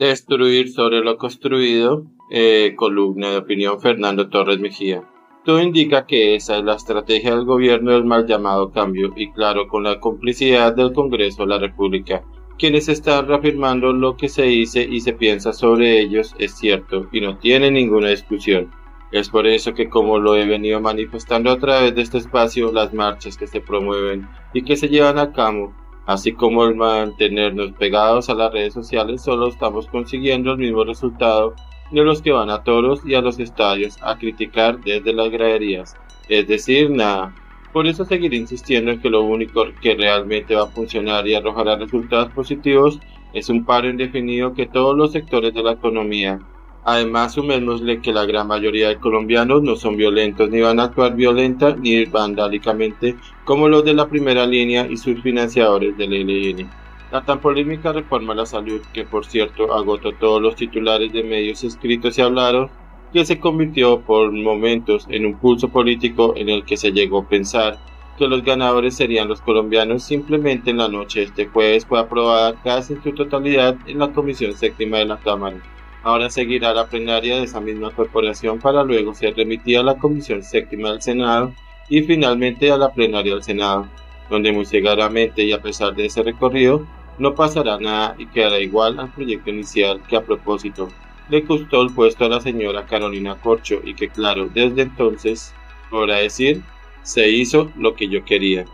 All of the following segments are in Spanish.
Destruir sobre lo construido, eh, columna de opinión Fernando Torres Mejía. Todo indica que esa es la estrategia del gobierno del mal llamado cambio y claro con la complicidad del Congreso de la República, quienes están reafirmando lo que se dice y se piensa sobre ellos es cierto y no tiene ninguna discusión. Es por eso que como lo he venido manifestando a través de este espacio, las marchas que se promueven y que se llevan a cabo, así como el mantenernos pegados a las redes sociales, solo estamos consiguiendo el mismo resultado de los que van a toros y a los estadios a criticar desde las graderías, es decir, nada. Por eso seguiré insistiendo en que lo único que realmente va a funcionar y arrojará resultados positivos es un paro indefinido que todos los sectores de la economía Además, sumémosle que la gran mayoría de colombianos no son violentos ni van a actuar violenta ni vandálicamente como los de la primera línea y sus financiadores del ELN. La tan polémica reforma a la salud, que por cierto agotó todos los titulares de medios escritos y hablaron, que se convirtió por momentos en un pulso político en el que se llegó a pensar que los ganadores serían los colombianos, simplemente en la noche de este jueves fue aprobada casi en su totalidad en la Comisión Séptima de la Cámara. Ahora seguirá la plenaria de esa misma corporación para luego ser remitida a la Comisión Séptima del Senado y finalmente a la plenaria del Senado, donde muy seguramente y a pesar de ese recorrido no pasará nada y quedará igual al proyecto inicial que a propósito le costó el puesto a la señora Carolina Corcho y que claro, desde entonces, podrá decir, se hizo lo que yo quería.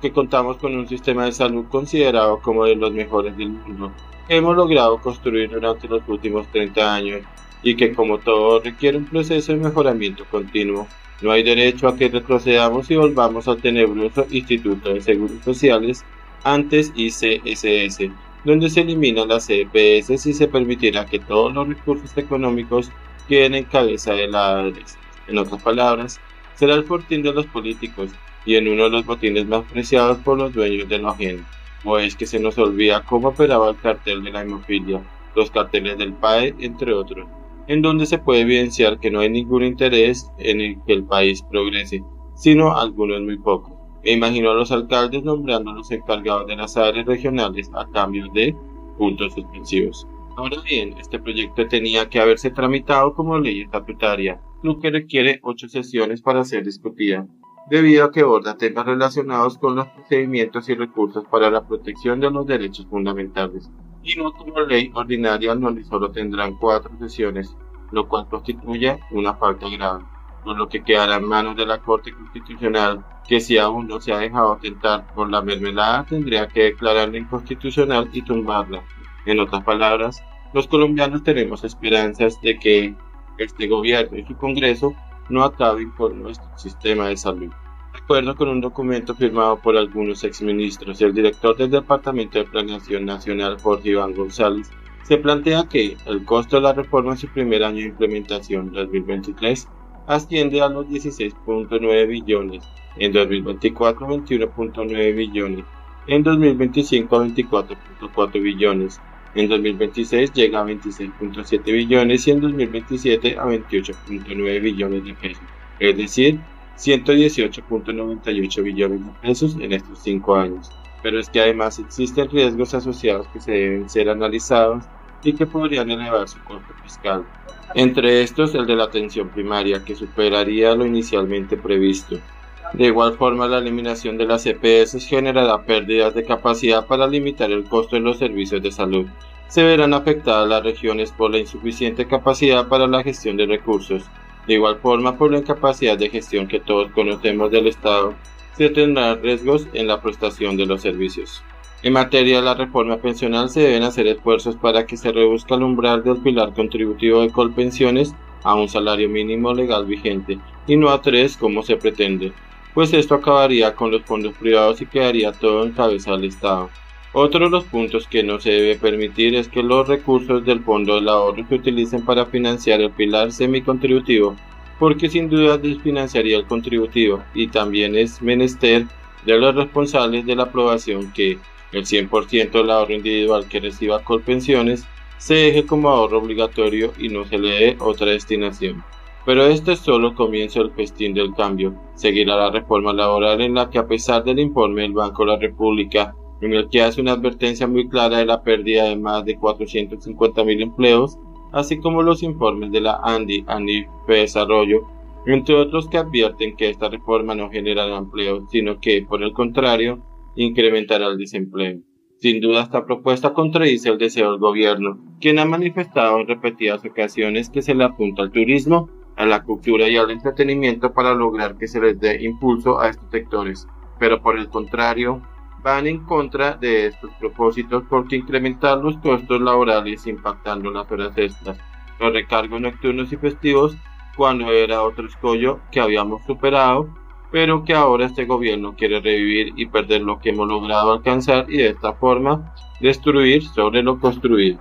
Que contamos con un sistema de salud considerado como de los mejores del mundo, hemos logrado construir durante los últimos 30 años y que como todo requiere un proceso de mejoramiento continuo. No hay derecho a que retrocedamos y volvamos al tenebroso Instituto de Seguros Sociales, antes ICSS, donde se eliminan las CPS y se permitirá que todos los recursos económicos queden en cabeza de la ADRES. En otras palabras, será el fortín de los políticos y en uno de los botines más preciados por los dueños de lo ajeno o es que se nos olvida cómo operaba el cartel de la hemofilia, los carteles del PAE, entre otros, en donde se puede evidenciar que no hay ningún interés en el que el país progrese, sino algunos muy pocos. Me imagino a los alcaldes nombrando a los encargados de las áreas regionales a cambio de puntos suspensivos. Ahora bien, este proyecto tenía que haberse tramitado como ley estatutaria, lo que requiere ocho sesiones para ser discutida debido a que aborda temas relacionados con los procedimientos y recursos para la protección de los derechos fundamentales, y no como ley ordinaria donde solo tendrán cuatro sesiones, lo cual constituye una falta grave, por lo que quedará en manos de la Corte Constitucional, que si aún no se ha dejado tentar por la mermelada, tendría que declararla inconstitucional y tumbarla. En otras palabras, los colombianos tenemos esperanzas de que este gobierno y su Congreso no acaben con nuestro sistema de salud. De acuerdo con un documento firmado por algunos exministros y el director del Departamento de Planeación Nacional, Jorge Iván González, se plantea que el costo de la reforma en su primer año de implementación, 2023, asciende a los 16.9 billones, en 2024 21.9 billones, en 2025 a 24.4 billones, en 2026 llega a 26.7 billones y en 2027 a 28.9 billones de pesos, es decir, 118.98 billones de pesos en estos cinco años. Pero es que además existen riesgos asociados que deben ser analizados y que podrían elevar su costo fiscal. Entre estos el de la atención primaria, que superaría lo inicialmente previsto. De igual forma, la eliminación de las EPS generará pérdidas de capacidad para limitar el costo de los servicios de salud. Se verán afectadas las regiones por la insuficiente capacidad para la gestión de recursos. De igual forma, por la incapacidad de gestión que todos conocemos del Estado, se tendrán riesgos en la prestación de los servicios. En materia de la reforma pensional se deben hacer esfuerzos para que se reduzca el umbral del pilar contributivo de Colpensiones a un salario mínimo legal vigente y no a tres como se pretende pues esto acabaría con los fondos privados y quedaría todo en cabeza del Estado. Otro de los puntos que no se debe permitir es que los recursos del Fondo del Ahorro se utilicen para financiar el pilar semicontributivo, porque sin duda desfinanciaría el contributivo y también es menester de los responsables de la aprobación que el 100% del ahorro individual que reciba Colpensiones se deje como ahorro obligatorio y no se le dé otra destinación. Pero este es solo comienzo del festín del cambio. Seguirá la reforma laboral en la que a pesar del informe del Banco de la República en el que hace una advertencia muy clara de la pérdida de más de 450.000 empleos, así como los informes de la ANDI, ANDI Desarrollo, entre otros que advierten que esta reforma no generará empleo, sino que, por el contrario, incrementará el desempleo. Sin duda esta propuesta contradice el deseo del gobierno, quien ha manifestado en repetidas ocasiones que se le apunta al turismo, a la cultura y al entretenimiento para lograr que se les dé impulso a estos sectores, pero por el contrario, van en contra de estos propósitos porque incrementar los costos laborales impactando las horas extras, los recargos nocturnos y festivos cuando era otro escollo que habíamos superado pero que ahora este gobierno quiere revivir y perder lo que hemos logrado alcanzar y de esta forma destruir sobre lo construido.